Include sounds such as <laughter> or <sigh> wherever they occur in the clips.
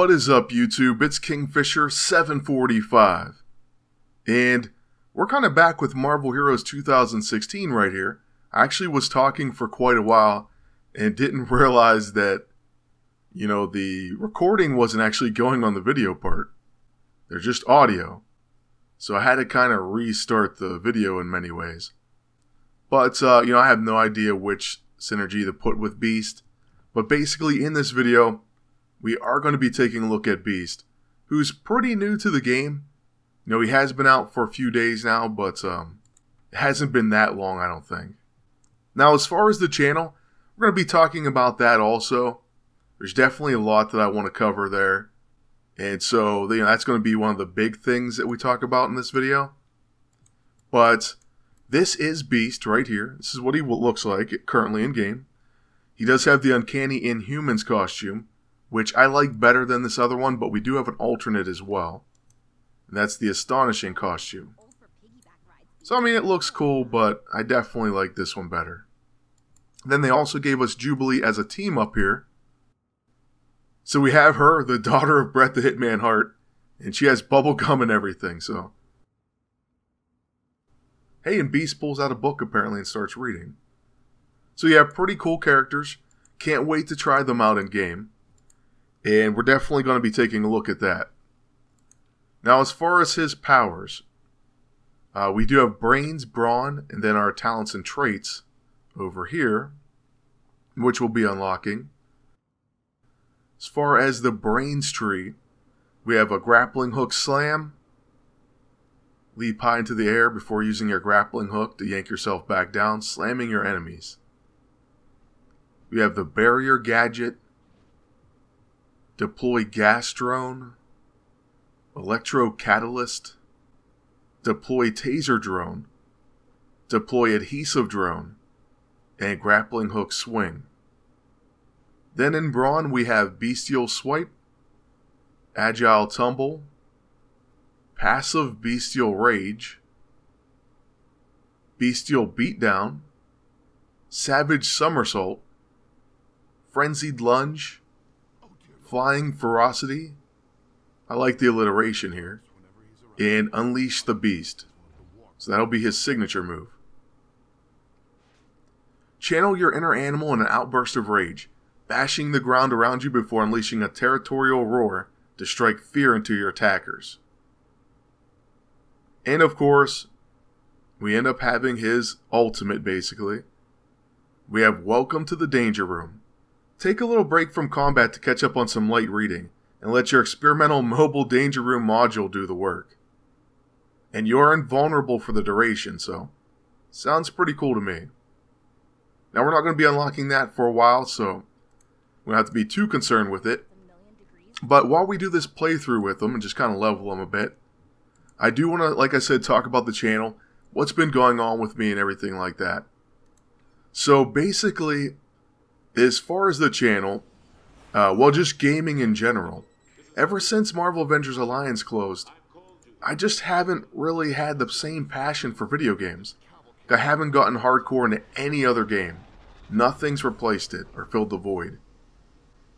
What is up, YouTube? It's Kingfisher745. And we're kind of back with Marvel Heroes 2016 right here. I actually was talking for quite a while and didn't <laughs> realize that, you know, the recording wasn't actually going on the video part. They're just audio. So I had to kind of restart the video in many ways. But, uh, you know, I have no idea which synergy to put with Beast. But basically, in this video, we are going to be taking a look at Beast, who's pretty new to the game. You know, he has been out for a few days now, but um, hasn't been that long, I don't think. Now, as far as the channel, we're going to be talking about that also. There's definitely a lot that I want to cover there. And so, you know, that's going to be one of the big things that we talk about in this video. But this is Beast right here. This is what he looks like currently in game. He does have the Uncanny Inhumans costume, which I like better than this other one, but we do have an alternate as well. And that's the Astonishing costume. So, I mean, it looks cool, but I definitely like this one better. Then they also gave us Jubilee as a team up here. So we have her, the daughter of Brett the Hitman Hart, and she has bubblegum and everything, so. Hey, and Beast pulls out a book apparently and starts reading. So you have pretty cool characters. Can't wait to try them out in game. And we're definitely going to be taking a look at that. Now, as far as his powers, uh, we do have brains, brawn, and then our talents and traits over here, which we'll be unlocking. As far as the brains tree, we have a grappling hook slam. Leap high into the air before using your grappling hook to yank yourself back down, slamming your enemies. We have the barrier gadget, deploy gas drone, electro catalyst, deploy taser drone, deploy adhesive drone, and grappling hook swing. Then in brawn we have bestial swipe, agile tumble, passive bestial rage, bestial beatdown, savage somersault, frenzied lunge, Flying Ferocity. I like the alliteration here. And Unleash the Beast. So that'll be his signature move. Channel your inner animal in an outburst of rage, bashing the ground around you before unleashing a territorial roar to strike fear into your attackers. And of course, we end up having his ultimate basically. We have Welcome to the Danger Room. Take a little break from combat to catch up on some light reading, and let your experimental <laughs> mobile danger room module do the work. And you're invulnerable for the duration, so sounds pretty cool to me. Now we're not going to be unlocking that for a while, so we don't have to be too concerned with it. But while we do this playthrough with them and just kind of level them a bit, I do want to, like I said, talk about the channel, what's been going on with me and everything like that. So basically, as far as the channel, uh, well, just gaming in general, ever since Marvel Avengers Alliance closed, I just haven't really had the same passion for video games. I haven't gotten hardcore into any other game. Nothing's replaced it or filled the void.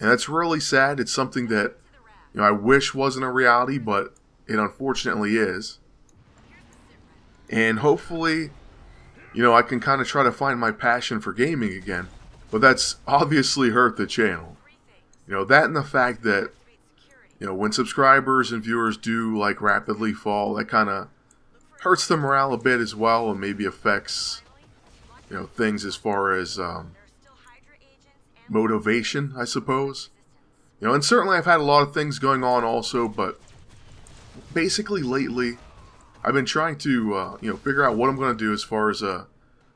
And that's really sad. It's something that you know I wish wasn't a reality, but it unfortunately is. And hopefully, you know, I can kind of try to find my passion for gaming again. But that's obviously hurt the channel. You know, that and the fact that, you know, when subscribers and viewers do, like, rapidly fall, that kind of hurts the morale a bit as well and maybe affects, you know, things as far as um, motivation, I suppose. You know, and certainly I've had a lot of things going on also, but basically lately, I've been trying to, uh, you know, figure out what I'm going to do as far as a,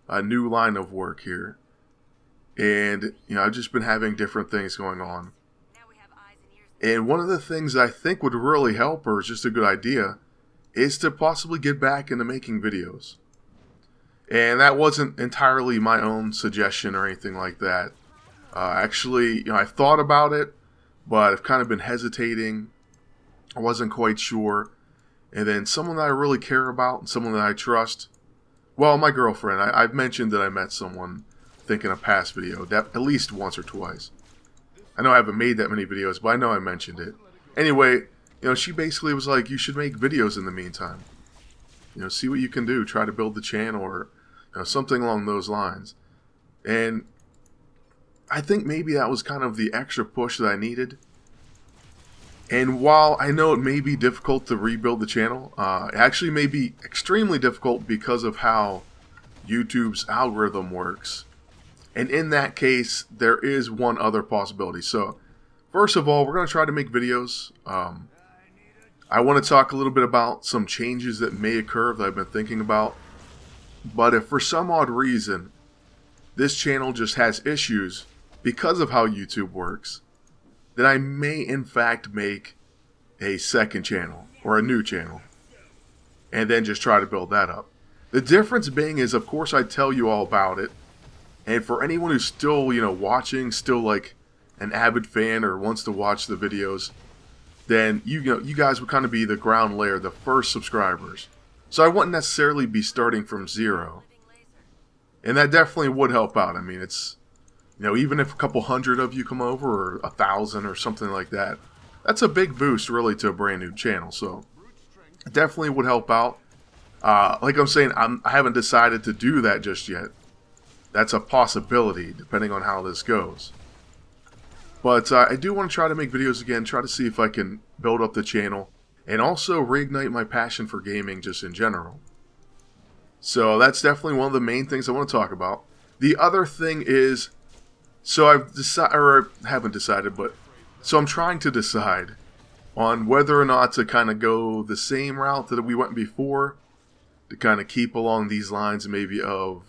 a new line of work here and you know I've just been having different things going on. And one of the things I think would really help, or is just a good idea, is to possibly get back into making videos. And that wasn't entirely my own suggestion or anything like that. Uh, actually, you know, I thought about it, but I've kind of been hesitating. I wasn't quite sure. And then someone that I really care about and someone that I trust, well, my girlfriend, I, have mentioned that I met someone think in a past video, that at least once or twice. I know I haven't made that many videos, but I know I mentioned it. Anyway, you know, she basically was like, you should make videos in the meantime. You know, see what you can do. Try to build the channel or you know, something along those lines. And I think maybe that was kind of the extra push that I needed. And while I know it may be difficult to rebuild the channel, uh, it actually may be extremely difficult because of how YouTube's algorithm works. And in that case, there is one other possibility. So, first of all, we're going to try to make videos. Um, I want to talk a little bit about some changes that may occur that I've been thinking about. But if for some odd reason this channel just has issues because of how YouTube works, then I may in fact make a second channel or a new channel and then just try to build that up. The difference being is, of course, I tell you all about it. And for anyone who's still, you know, watching, still like an avid fan or wants to watch the videos, then you, you know you guys would kind of be the ground layer, the first subscribers. So I wouldn't necessarily be starting from zero. And that definitely would help out. I mean, it's you know, even if a couple hundred of you come over or a thousand or something like that, that's a big boost really to a brand new channel. So definitely would help out. Uh, like I'm saying, I'm, I haven't decided to do that just yet. That's a possibility depending on how this goes. But uh, I do want to try to make videos again, try to see if I can build up the channel, and also reignite my passion for gaming just in general. So that's definitely one of the main things I want to talk about. The other thing is, so I've decided, or haven't decided, but so I'm trying to decide on whether or not to kind of go the same route that we went before, to kind of keep along these lines maybe of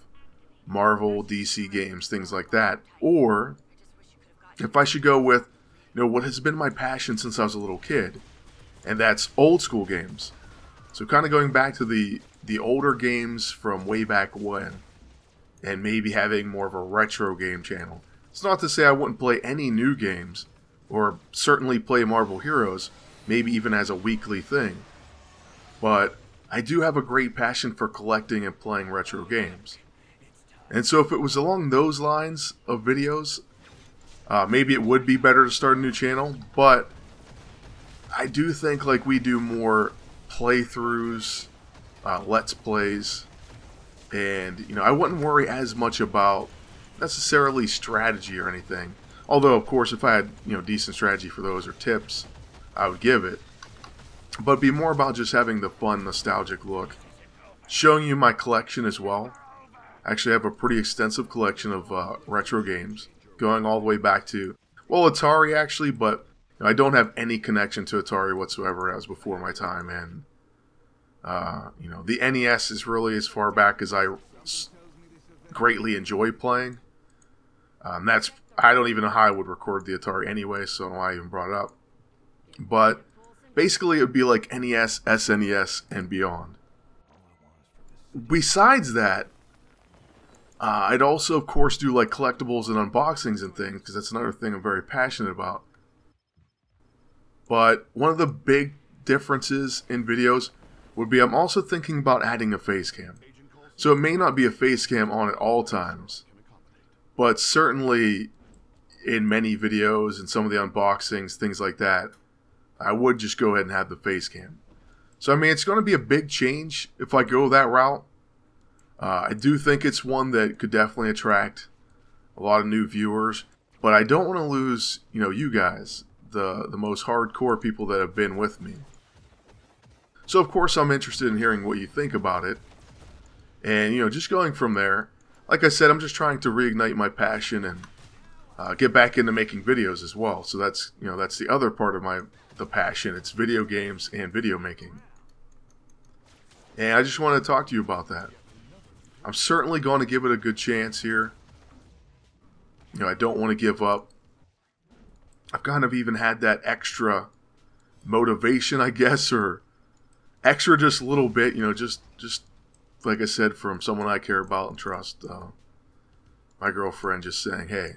Marvel, DC games, things like that, or if I should go with, you know, what has been my passion since I was a little kid, and that's old school games. So kind of going back to the the older games from way back when, and maybe having more of a retro game channel. It's not to say I wouldn't play any new games, or certainly play Marvel Heroes, maybe even as a weekly thing. But I do have a great passion for collecting and playing retro games. And so if it was along those lines of videos, uh, maybe it would be better to start a new channel, but I do think like we do more playthroughs, uh, let's plays, and you know I wouldn't worry as much about necessarily strategy or anything. Although of course if I had you know decent strategy for those or tips, I would give it. But be more about just having the fun, nostalgic look. Showing you my collection as well. Actually have a pretty extensive collection of uh, retro games going all the way back to, well, Atari actually, but you know, I don't have any connection to Atari whatsoever. Was before my time. And, uh, you know, the NES is really as far back as I greatly enjoy playing. Um, that's I don't even know how I would record the Atari anyway, so I even brought it up. But basically, it would be like NES, SNES, and beyond. Besides that, uh, I'd also, of course, do like collectibles and unboxings and things because that's another thing I'm very passionate about. But one of the big differences in videos would be I'm also thinking about adding a face cam. So it may not be a face cam on at all times, but certainly in many videos and some of the unboxings, things like that, I would just go ahead and have the face cam. So I mean, it's going to be a big change if I go that route. Uh, I do think it's one that could definitely attract a lot of new viewers, but I don't want to lose, you know, you guys, the the most hardcore people that have been with me. So of course I'm interested in hearing what you think about it, and you know, just going from there. Like I said, I'm just trying to reignite my passion and uh, get back into making videos as well. So that's you know that's the other part of my the passion. It's video games and video making, and I just want to talk to you about that. I'm certainly going to give it a good chance here. You know, I don't want to give up. I've kind of even had that extra motivation, I guess, or extra just a little bit, you know, just just like I said, from someone I care about and trust. Uh, my girlfriend just saying, "Hey,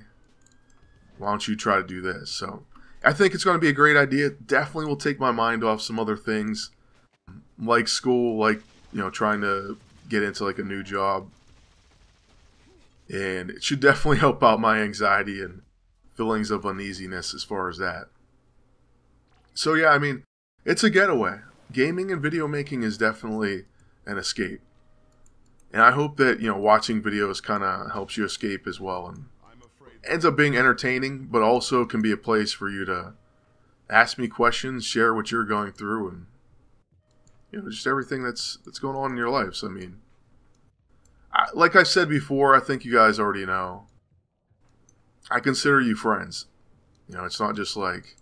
why don't you try to do this?" So I think it's going to be a great idea. Definitely will take my mind off some other things, like school, like you know, trying to get into like a new job. And it should definitely help out my anxiety and feelings of uneasiness as far as that. So yeah, I mean, it's a getaway. Gaming and video making is definitely an escape. And I hope that, you know, watching videos kind of helps you escape as well and ends up being entertaining, but also can be a place for you to ask me questions, share what you're going through and you know, just everything that's that's going on in your lives. I mean, I, like I said before, I think you guys already know. I consider you friends. You know, it's not just like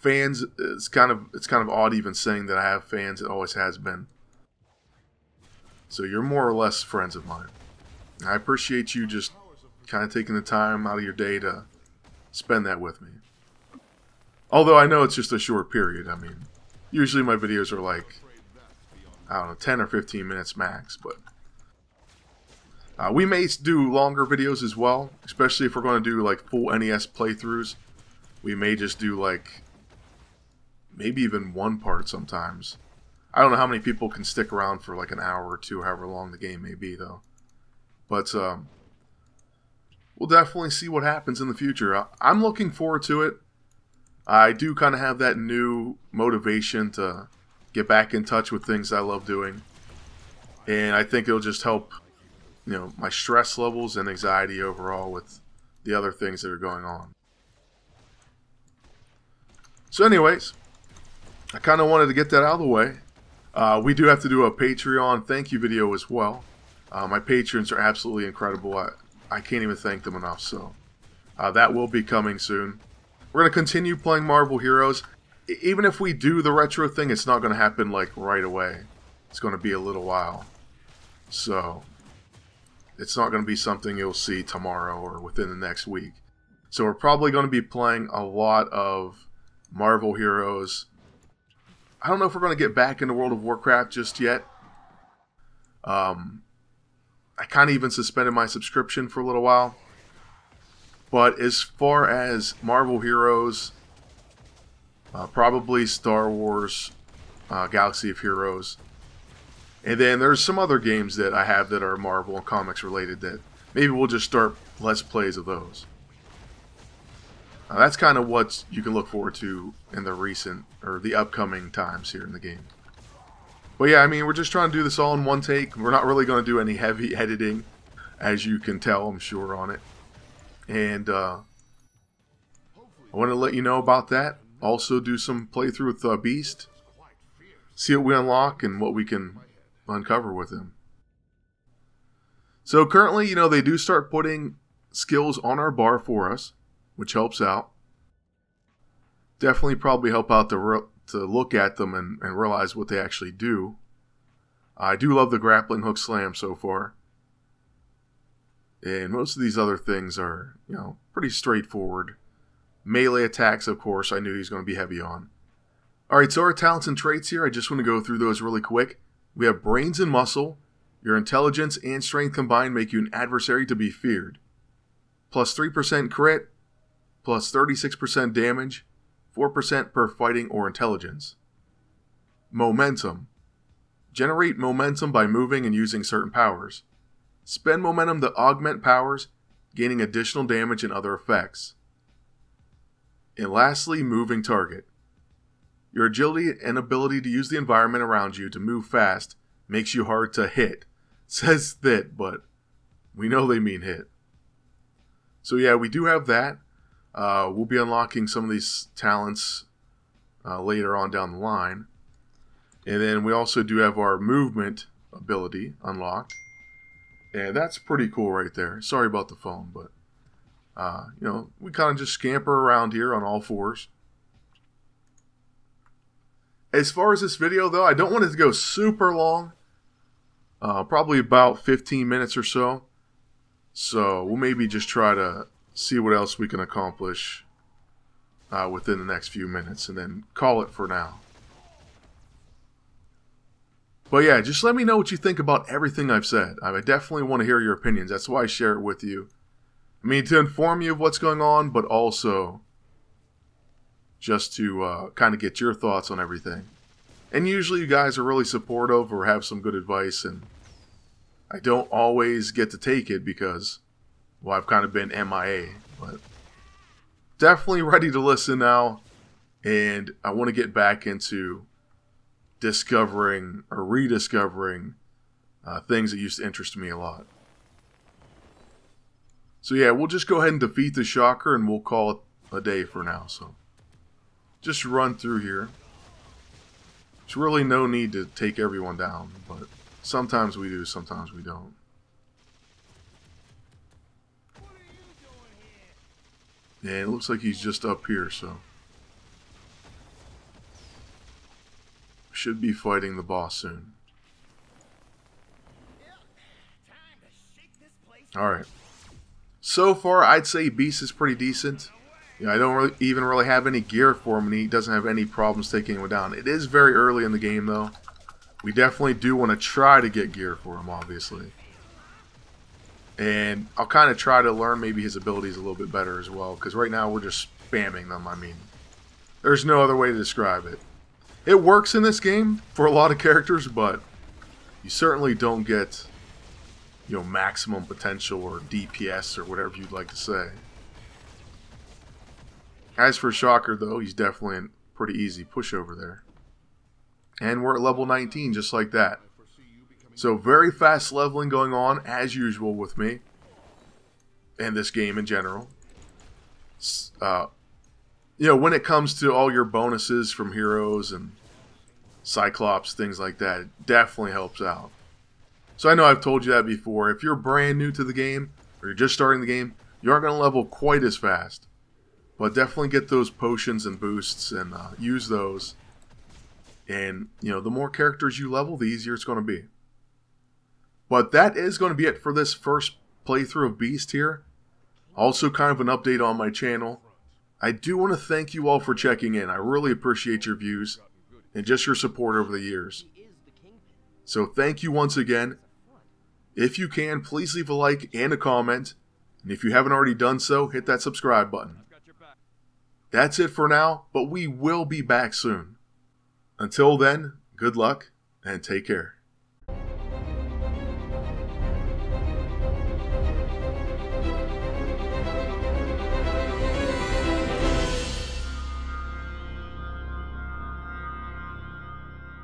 fans. It's kind of it's kind of odd even saying that I have fans. It always has been. So you're more or less friends of mine. I appreciate you just kind of taking the time out of your day to spend that with me. Although I know it's just a short period. I mean, usually my videos are like, I don't know, 10 or 15 minutes max, but uh, we may do longer videos as well, especially if we're going to do like full NES playthroughs. We may just do like maybe even one part sometimes. I don't know how many people can stick around for like an hour or two, however long the game may be, though. But um, we'll definitely see what happens in the future. I'm looking forward to it. I do kind of have that new motivation to get back in touch with things I love doing. And I think it'll just help, you know, my stress levels and anxiety overall with the other things that are going on. So, anyways, I kind of wanted to get that out of the way. Uh, we do have to do a Patreon thank you video as well. Uh, my patrons are absolutely incredible. I, I can't even thank them enough. So, uh, that will be coming soon. We're going to continue playing Marvel Heroes. Even if we do the retro thing, it's not going to happen like right away. It's going to be a little while. So, it's not going to be something you'll see tomorrow or within the next week. So, we're probably going to be playing a lot of Marvel Heroes. I don't know if we're going to get back into World of Warcraft just yet. Um, I kind of even suspended my subscription for a little while. But as far as Marvel Heroes, uh, probably Star Wars uh, Galaxy of Heroes. And then there's some other games that I have that are Marvel and comics related that maybe we'll just start Let's Plays of those. Uh, that's kind of what you can look forward to in the recent or the upcoming times here in the game. But yeah, I mean, we're just trying to do this all in one take. We're not really going to do any heavy editing, as you can tell, I'm sure, on it. And uh, I want to let you know about that. Also, do some playthrough with uh, Beast. See what we unlock and what we can uncover with him. So, currently, you know, they do start putting skills on our bar for us, which helps out. Definitely, probably help out to, to look at them and, and realize what they actually do. I do love the grappling hook slam so far. And most of these other things are, you know, pretty straightforward. Melee attacks, of course, I knew he was going to be heavy on. Alright, so our talents and traits here, I just want to go through those really quick. We have brains and muscle. Your intelligence and strength combined make you an adversary to be feared. Plus 3% crit, plus 36% damage, 4% per fighting or intelligence. Momentum. Generate momentum by moving and using certain powers. Spend momentum to augment powers, gaining additional damage and other effects. And lastly, moving target. Your agility and ability to use the environment around you to move fast makes you hard to hit. <laughs> says that, but we know they mean hit. So yeah, we do have that. Uh, we'll be unlocking some of these talents uh, later on down the line. And then we also do have our movement ability unlocked. And that's pretty cool right there. Sorry about the phone, but uh, you know, we kind of just scamper around here on all fours. As far as this video, though, I don't want it to go super long. Uh, probably about 15 minutes or so. So we'll maybe just try to see what else we can accomplish uh, within the next few minutes and then call it for now. But yeah, just let me know what you think about everything I've said. I definitely want to hear your opinions. That's why I share it with you. I mean, to inform you of what's going on, but also just to uh, kind of get your thoughts on everything. And usually you guys are really supportive or have some good advice, and I don't always get to take it because, well, I've kind of been MIA. But definitely ready to listen now. and I want to get back into discovering or rediscovering uh, things that used to interest me a lot. So yeah, we'll just go ahead and defeat the Shocker and we'll call it a day for now. So just run through here. There's really no need to take everyone down, but sometimes we do, sometimes we don't. Yeah, it looks like he's just up here, so... Should be fighting the boss soon. Alright. So far, I'd say Beast is pretty decent. You know, I don't really, even really have any gear for him, and he doesn't have any problems taking him down. It is very early in the game, though. We definitely do want to try to get gear for him, obviously. And I'll kind of try to learn maybe his abilities a little bit better as well, because right now we're just spamming them. I mean, there's no other way to describe it. It works in this game for a lot of characters, but you certainly don't get, you know, maximum potential or DPS or whatever you'd like to say. As for Shocker, though, he's definitely a pretty easy pushover there. And we're at level 19, just like that. So very fast leveling going on, as usual with me. And this game in general. Uh, you know, when it comes to all your bonuses from heroes and Cyclops, things like that, it definitely helps out. So I know I've told you that before. If you're brand new to the game, or you're just starting the game, you aren't going to level quite as fast. But definitely get those potions and boosts and uh, use those. And, you know, the more characters you level, the easier it's going to be. But that is going to be it for this first playthrough of Beast here. Also, kind of an update on my channel. I do want to thank you all for checking in. I really appreciate your views and just your support over the years. So thank you once again. If you can, please leave a like and a comment. And if you haven't already done so, hit that subscribe button. That's it for now, but we will be back soon. Until then, good luck and take care.